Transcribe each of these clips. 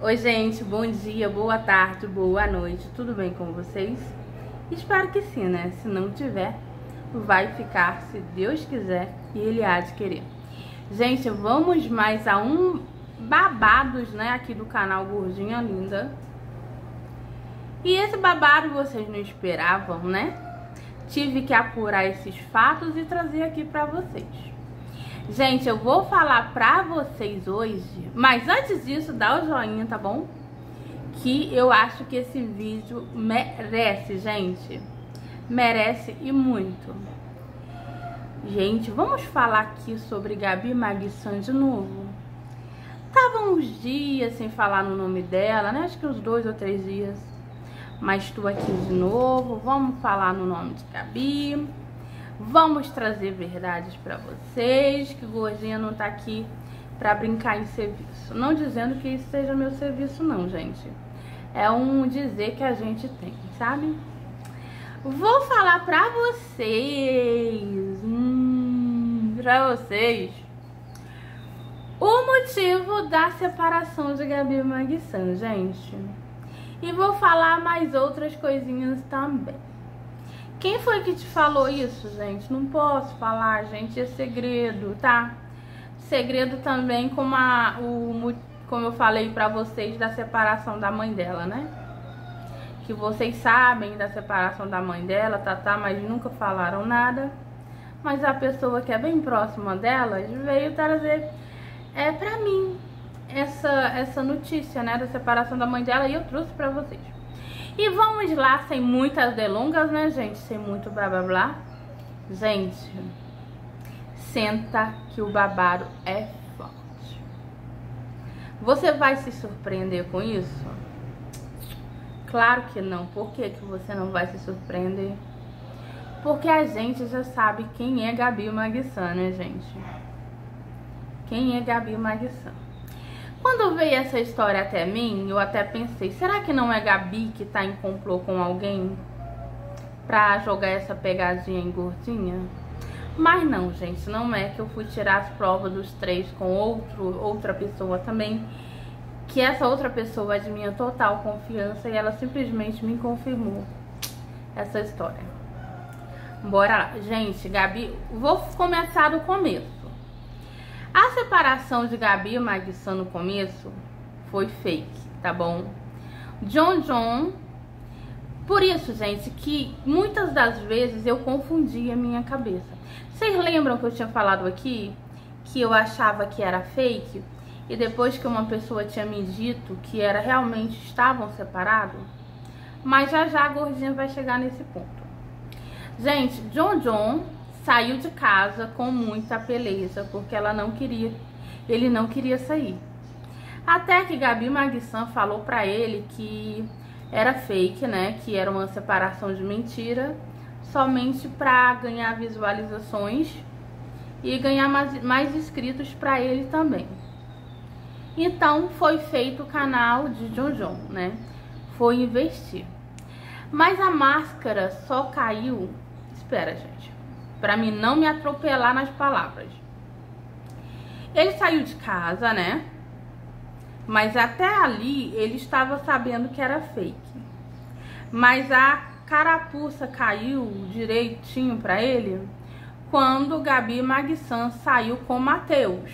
Oi, gente, bom dia, boa tarde, boa noite, tudo bem com vocês? Espero que sim, né? Se não tiver, vai ficar, se Deus quiser e Ele há de querer. Gente, vamos mais a um babados, né, aqui do canal Gordinha Linda. E esse babado vocês não esperavam, né? Tive que apurar esses fatos e trazer aqui pra vocês. Gente, eu vou falar pra vocês hoje, mas antes disso, dá o joinha, tá bom? Que eu acho que esse vídeo merece, gente. Merece e muito. Gente, vamos falar aqui sobre Gabi Maguissan de novo. Tava uns dias sem falar no nome dela, né? Acho que uns dois ou três dias. Mas estou aqui de novo. Vamos falar no nome de Gabi. Vamos trazer verdades para vocês, que Gordinha não tá aqui para brincar em serviço. Não dizendo que isso seja meu serviço não, gente. É um dizer que a gente tem, sabe? Vou falar pra vocês, hum, pra vocês, o motivo da separação de Gabi Magsan, gente. E vou falar mais outras coisinhas também. Quem foi que te falou isso, gente? Não posso falar, gente, é segredo, tá? Segredo também como, a, o, como eu falei pra vocês da separação da mãe dela, né? Que vocês sabem da separação da mãe dela, tá, tá? Mas nunca falaram nada. Mas a pessoa que é bem próxima delas veio trazer é, pra mim essa, essa notícia, né? Da separação da mãe dela e eu trouxe pra vocês. E vamos lá, sem muitas delongas, né, gente? Sem muito blá blá blá. Gente, senta que o babado é forte. Você vai se surpreender com isso? Claro que não. Por que, que você não vai se surpreender? Porque a gente já sabe quem é Gabi Maguissan, né, gente? Quem é Gabi Maguissan? Quando veio essa história até mim, eu até pensei, será que não é Gabi que tá em complô com alguém pra jogar essa pegadinha em gordinha? Mas não, gente, não é que eu fui tirar as provas dos três com outro, outra pessoa também, que essa outra pessoa é de minha total confiança e ela simplesmente me confirmou essa história. Bora lá. Gente, Gabi, vou começar do começo. A separação de Gabi e Maguissan no começo foi fake, tá bom? John John. Por isso, gente, que muitas das vezes eu confundia a minha cabeça. Vocês lembram que eu tinha falado aqui que eu achava que era fake? E depois que uma pessoa tinha me dito que era realmente estavam separados? Mas já já a gordinha vai chegar nesse ponto. Gente, John John saiu de casa com muita beleza, porque ela não queria, ele não queria sair. Até que Gabi Maguissan falou pra ele que era fake, né? Que era uma separação de mentira, somente pra ganhar visualizações e ganhar mais, mais inscritos pra ele também. Então foi feito o canal de John John, né? Foi investir. Mas a máscara só caiu. Espera, gente para mim não me atropelar nas palavras. Ele saiu de casa, né? Mas até ali ele estava sabendo que era fake. Mas a carapuça caiu direitinho para ele quando Gabi Magsan saiu com Matheus.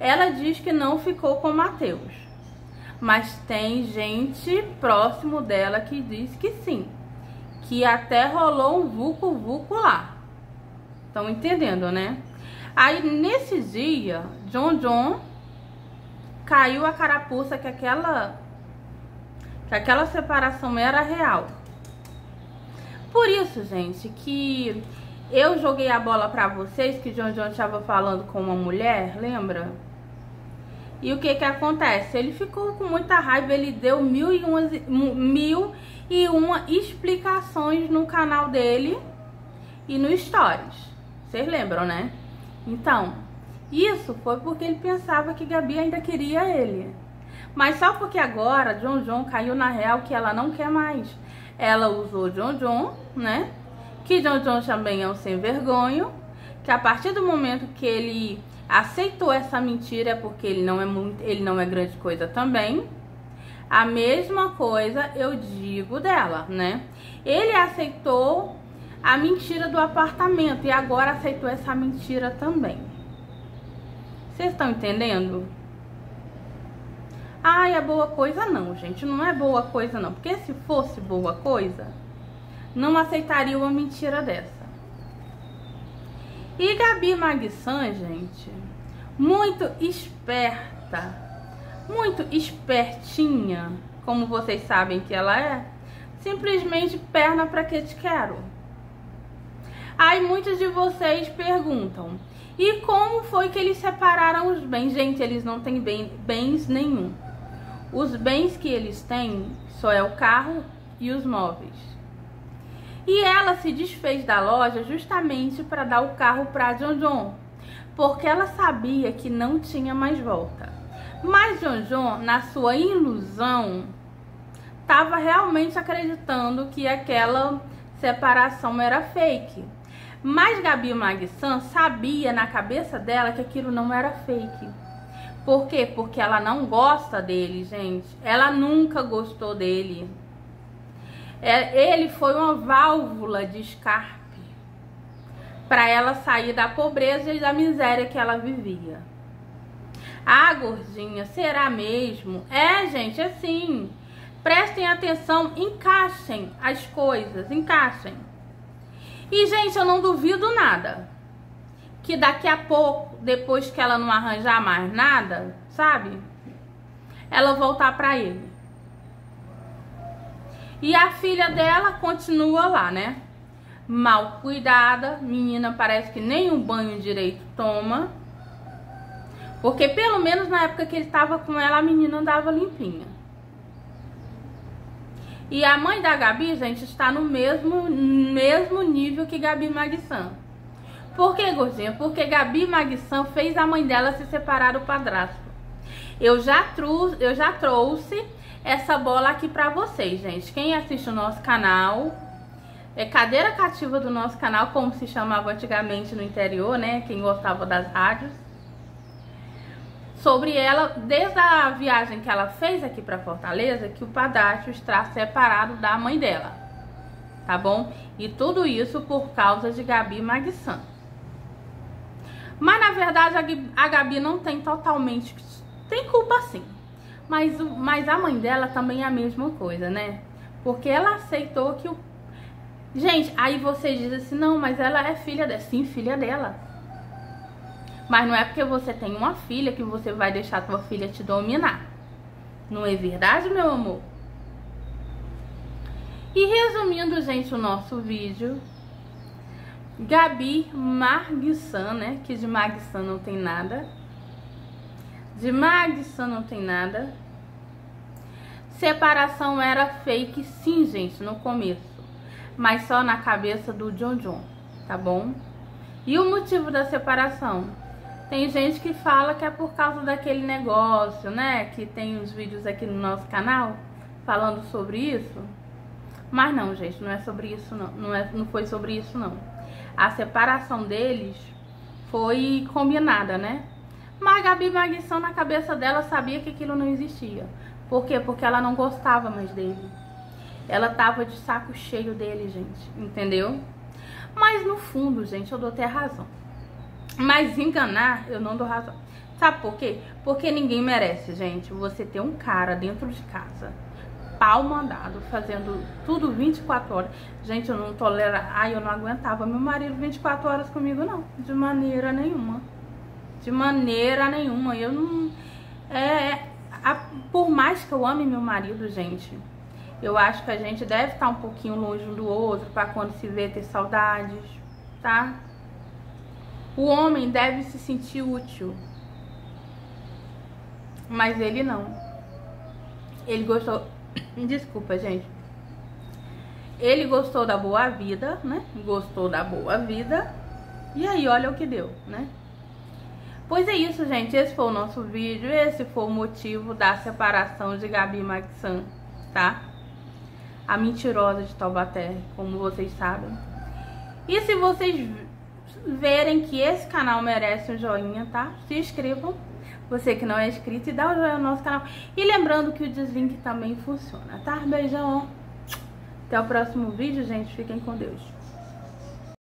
Ela diz que não ficou com Matheus. Mas tem gente próximo dela que diz que sim. Que até rolou um vucu-vucu lá. Estão entendendo, né? Aí, nesse dia, John John caiu a carapuça que aquela que aquela separação era real. Por isso, gente, que eu joguei a bola pra vocês que John John estava falando com uma mulher, lembra? E o que que acontece? Ele ficou com muita raiva, ele deu mil e uma, mil e uma explicações no canal dele e no Stories. Vocês lembram, né? Então, isso foi porque ele pensava que Gabi ainda queria ele. Mas só porque agora John John caiu na real que ela não quer mais. Ela usou John John, né? Que John John também é um sem vergonho. Que a partir do momento que ele aceitou essa mentira, porque ele não é muito, ele não é grande coisa também, A mesma coisa eu digo dela, né? Ele aceitou a mentira do apartamento e agora aceitou essa mentira também. Vocês estão entendendo? Ai, é boa coisa não, gente. Não é boa coisa não. Porque se fosse boa coisa, não aceitaria uma mentira dessa. E Gabi Magsan, gente, muito esperta, muito espertinha, como vocês sabem que ela é, simplesmente perna para que te quero. Aí muitos de vocês perguntam: e como foi que eles separaram os bens? Gente, eles não têm bem, bens nenhum. Os bens que eles têm só é o carro e os móveis. E ela se desfez da loja justamente para dar o carro para John John, porque ela sabia que não tinha mais volta. Mas John John, na sua ilusão, estava realmente acreditando que aquela separação era fake. Mas Gabi Magsan sabia na cabeça dela que aquilo não era fake. Por quê? Porque ela não gosta dele, gente. Ela nunca gostou dele. É, ele foi uma válvula de escape para ela sair da pobreza e da miséria que ela vivia. Ah, gordinha, será mesmo? É, gente, assim. Prestem atenção, encaixem as coisas, encaixem. E, gente, eu não duvido nada que daqui a pouco, depois que ela não arranjar mais nada, sabe? Ela voltar para ele. E a filha dela continua lá, né? Mal cuidada, menina parece que nem um banho direito toma. Porque pelo menos na época que ele estava com ela, a menina andava limpinha. E a mãe da Gabi, gente, está no mesmo, mesmo nível que Gabi Magsan. Por que, gordinha? Porque Gabi Magsan fez a mãe dela se separar do padrasto. Eu já, eu já trouxe essa bola aqui pra vocês, gente. Quem assiste o nosso canal, é cadeira cativa do nosso canal, como se chamava antigamente no interior, né? Quem gostava das rádios. Sobre ela, desde a viagem que ela fez aqui pra Fortaleza, que o padrasto está separado da mãe dela. Tá bom? E tudo isso por causa de Gabi Magsan. Mas na verdade a Gabi não tem totalmente. Tem culpa sim. Mas, mas a mãe dela também é a mesma coisa, né? Porque ela aceitou que o. Gente, aí você diz assim: não, mas ela é filha dela. Sim, filha dela. Mas não é porque você tem uma filha que você vai deixar tua filha te dominar. Não é verdade, meu amor? E resumindo, gente, o nosso vídeo, Gabi Marguissan, né? Que de Magsan não tem nada. De Magsan não tem nada. Separação era fake, sim, gente, no começo. Mas só na cabeça do John John, tá bom? E o motivo da separação? Tem gente que fala que é por causa daquele negócio, né? Que tem os vídeos aqui no nosso canal falando sobre isso. Mas não, gente, não é sobre isso, não. Não, é, não foi sobre isso, não a separação deles foi combinada, né? Mas a Gabi Magnição na cabeça dela sabia que aquilo não existia. Por quê? Porque ela não gostava mais dele. Ela tava de saco cheio dele, gente. Entendeu? Mas no fundo, gente, eu dou até razão. Mas enganar, eu não dou razão. Sabe por quê? Porque ninguém merece, gente, você ter um cara dentro de casa pau mandado, fazendo tudo 24 horas. Gente, eu não tolero. Ai, eu não aguentava meu marido 24 horas comigo, não. De maneira nenhuma. De maneira nenhuma. Eu não. É. A, por mais que eu ame meu marido, gente, eu acho que a gente deve estar um pouquinho longe um do outro para quando se vê ter saudades, tá? O homem deve se sentir útil. Mas ele não. Ele gostou Desculpa, gente. Ele gostou da boa vida, né? Gostou da boa vida. E aí, olha o que deu, né? Pois é isso, gente. Esse foi o nosso vídeo. Esse foi o motivo da separação de Gabi Maxan, tá? A mentirosa de Taubaté, como vocês sabem. E se vocês verem que esse canal merece um joinha, tá? Se inscrevam Você que não é inscrito e dá o joinha no nosso canal. E lembrando que o deslink também funciona, tá? Beijão. Até o próximo vídeo, gente. Fiquem com Deus.